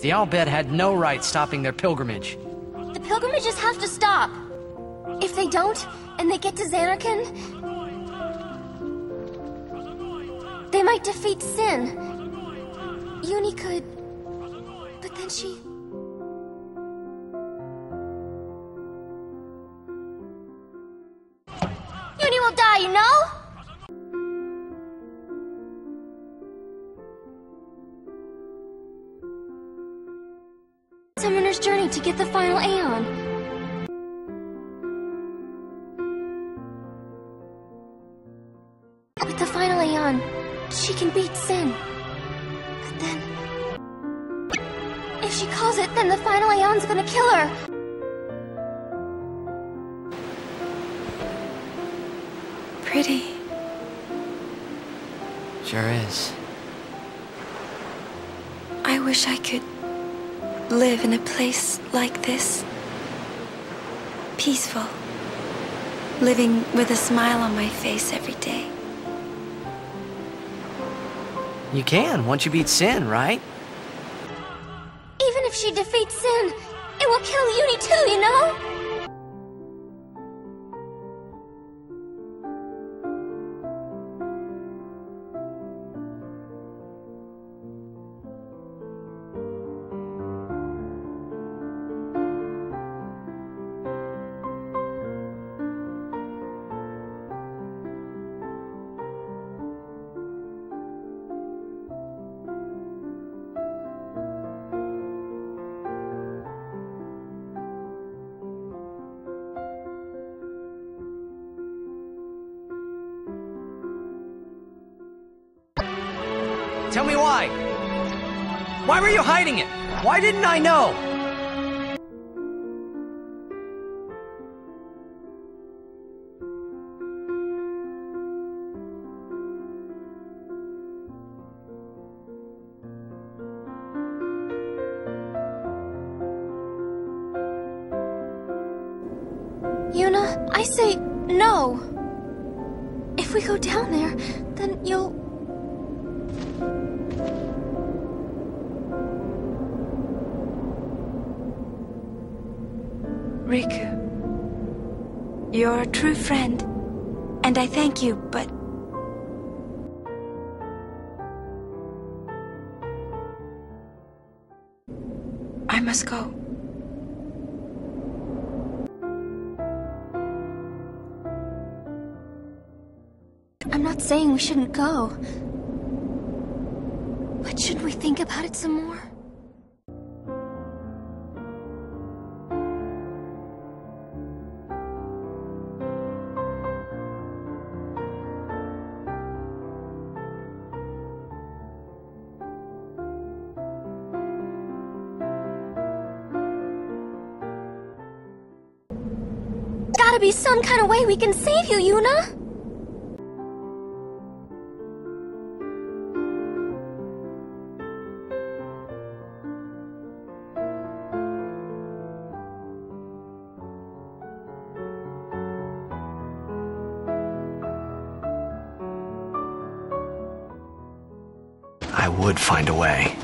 The Al Bhed had no right stopping their pilgrimage. The pilgrimages have to stop. If they don't, and they get to Zanarkand, they might defeat Sin. Yunie could... But then she... Yunie will die, you know? Summoner's journey to get the final Aeon. With the final Aeon, she can beat Sin. But then... If she calls it, then the final Aeon's gonna kill her. Pretty. Sure is. I wish I could live in a place like this. Peaceful. Living with a smile on my face every day. You can, once you beat Sin, right? Even if she defeats Sin, it will kill Yunie too, you know? Tell me why. Why were you hiding it? Why didn't I know? Yuna, I say no. If we go down there, then you'll... Rikku. You're a true friend. And I thank you, but... I must go. I'm not saying we shouldn't go. But should we think about it some more? Gotta be some kind of way we can save you, Yuna! I would find a way.